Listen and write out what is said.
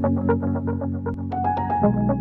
Música